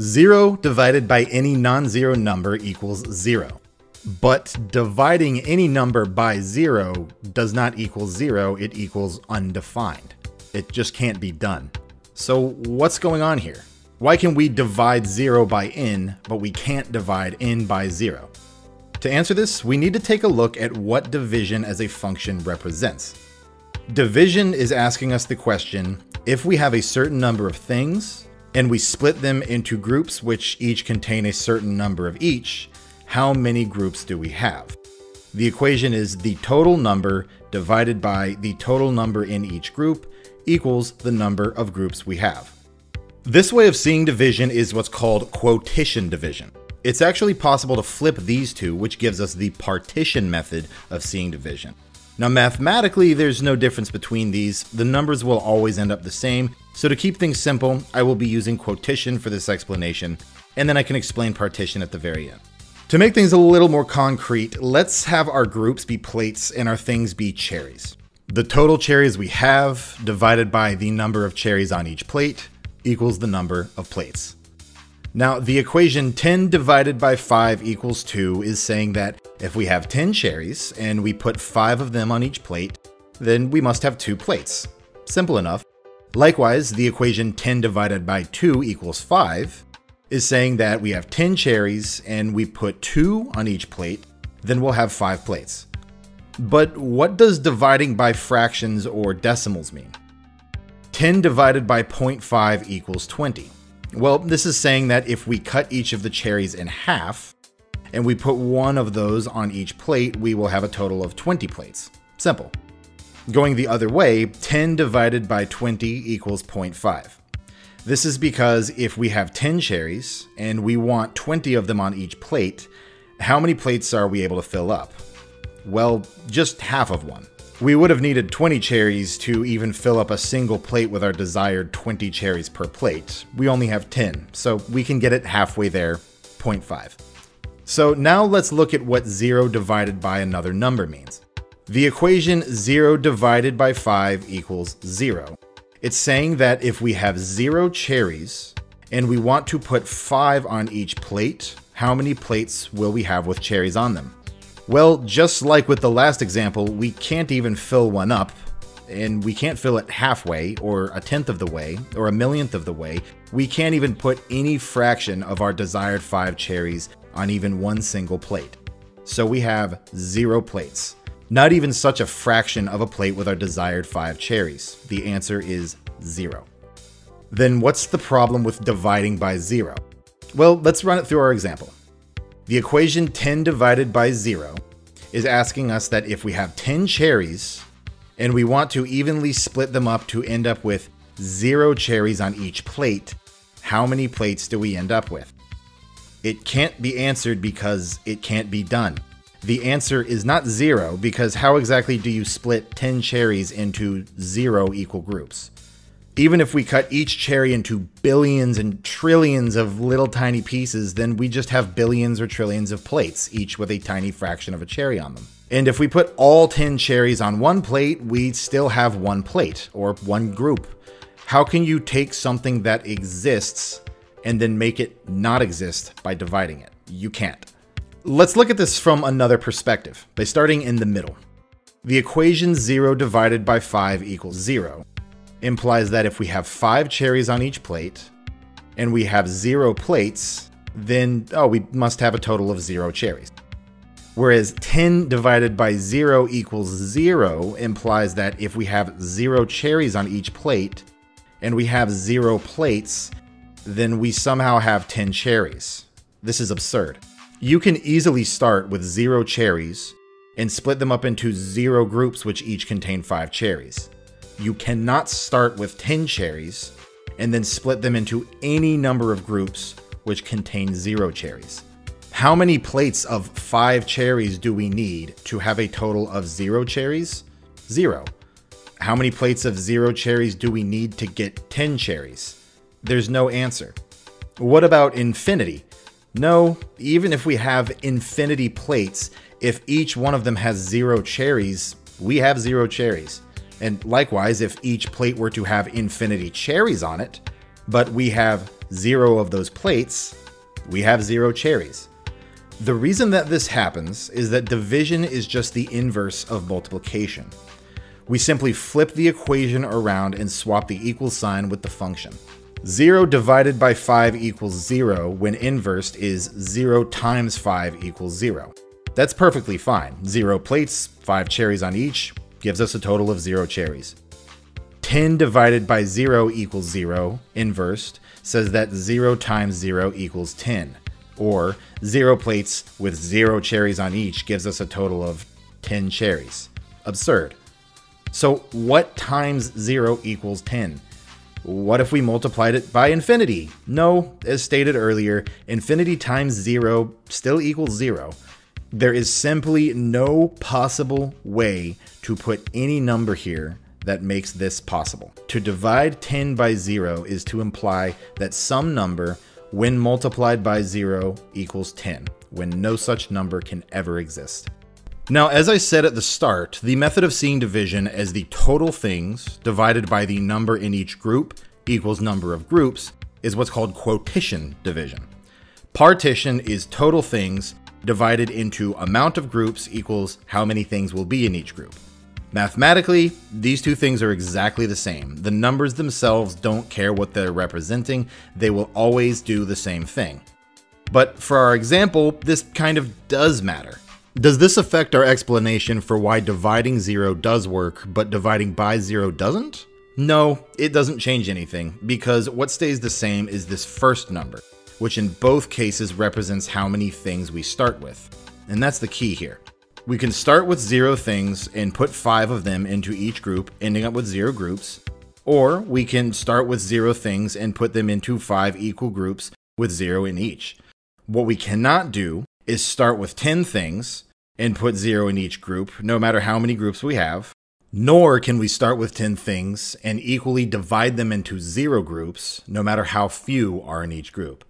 0 divided by any non-zero number equals 0. But dividing any number by 0 does not equal 0, it equals undefined. It just can't be done. So what's going on here? Why can we divide 0 by n, but we can't divide n by 0? To answer this, we need to take a look at what division as a function represents. Division is asking us the question, if we have a certain number of things, and we split them into groups which each contain a certain number of each, how many groups do we have? The equation is the total number divided by the total number in each group equals the number of groups we have. This way of seeing division is what's called quotition division. It's actually possible to flip these two, which gives us the partition method of seeing division. Now mathematically, there's no difference between these. The numbers will always end up the same. So to keep things simple, I will be using quotition for this explanation, and then I can explain partition at the very end. To make things a little more concrete, let's have our groups be plates and our things be cherries. The total cherries we have divided by the number of cherries on each plate equals the number of plates. Now, the equation 10 divided by 5 equals 2 is saying that if we have 10 cherries and we put 5 of them on each plate, then we must have 2 plates. Simple enough. Likewise, the equation 10 divided by 2 equals 5 is saying that we have 10 cherries and we put 2 on each plate, then we'll have 5 plates. But what does dividing by fractions or decimals mean? 10 divided by 0.5 equals 20. Well, this is saying that if we cut each of the cherries in half, and we put one of those on each plate, we will have a total of 20 plates. Simple. Going the other way, 10 divided by 20 equals 0.5. This is because if we have 10 cherries, and we want 20 of them on each plate, how many plates are we able to fill up? Well, just half of one. We would have needed 20 cherries to even fill up a single plate with our desired 20 cherries per plate. We only have 10, so we can get it halfway there, 0.5. So now let's look at what 0 divided by another number means. The equation 0 divided by 5 equals 0. It's saying that if we have 0 cherries and we want to put 5 on each plate, how many plates will we have with cherries on them? Well, just like with the last example, we can't even fill one up, and we can't fill it halfway, or a tenth of the way, or a millionth of the way. We can't even put any fraction of our desired five cherries on even one single plate. So we have zero plates. Not even such a fraction of a plate with our desired five cherries. The answer is zero. Then what's the problem with dividing by zero? Well, let's run it through our example. The equation 10 divided by 0 is asking us that if we have 10 cherries and we want to evenly split them up to end up with 0 cherries on each plate, how many plates do we end up with? It can't be answered because it can't be done. The answer is not 0 because how exactly do you split 10 cherries into 0 equal groups? Even if we cut each cherry into billions and trillions of little tiny pieces, then we just have billions or trillions of plates, each with a tiny fraction of a cherry on them. And if we put all 10 cherries on one plate, we still have one plate, or one group. How can you take something that exists and then make it not exist by dividing it? You can't. Let's look at this from another perspective, by starting in the middle. The equation 0 divided by 5 equals 0 implies that if we have five cherries on each plate and we have zero plates, then, oh, we must have a total of zero cherries. Whereas 10 divided by 0 equals 0 implies that if we have 0 cherries on each plate and we have 0 plates, then we somehow have 10 cherries. This is absurd. You can easily start with 0 cherries and split them up into 0 groups which each contain 5 cherries you cannot start with 10 cherries and then split them into any number of groups which contain zero cherries. How many plates of five cherries do we need to have a total of zero cherries? Zero. How many plates of zero cherries do we need to get 10 cherries? There's no answer. What about infinity? No, even if we have infinity plates, if each one of them has zero cherries, we have zero cherries. And likewise, if each plate were to have infinity cherries on it, but we have zero of those plates, we have zero cherries. The reason that this happens is that division is just the inverse of multiplication. We simply flip the equation around and swap the equal sign with the function. 0 divided by 5 equals 0 when inversed is 0 times 5 equals 0. That's perfectly fine. 0 plates, 5 cherries on each, gives us a total of 0 cherries. 10 divided by 0 equals 0, inversed, says that 0 times 0 equals 10. Or 0 plates with 0 cherries on each gives us a total of 10 cherries. Absurd. So what times 0 equals 10? What if we multiplied it by infinity? No, as stated earlier, infinity times 0 still equals 0. There is simply no possible way to put any number here that makes this possible. To divide 10 by 0 is to imply that some number, when multiplied by 0, equals 10, when no such number can ever exist. Now, as I said at the start, the method of seeing division as the total things divided by the number in each group equals number of groups is what's called quotition division. Partition is total things divided into amount of groups equals how many things will be in each group. Mathematically, these two things are exactly the same. The numbers themselves don't care what they're representing, they will always do the same thing. But for our example, this kind of does matter. Does this affect our explanation for why dividing 0 does work, but dividing by 0 doesn't? No, it doesn't change anything, because what stays the same is this first number, which in both cases represents how many things we start with. And that's the key here. We can start with 0 things and put 5 of them into each group, ending up with 0 groups, or we can start with 0 things and put them into 5 equal groups with 0 in each. What we cannot do is start with 10 things and put 0 in each group, no matter how many groups we have. Nor can we start with 10 things and equally divide them into 0 groups, no matter how few are in each group.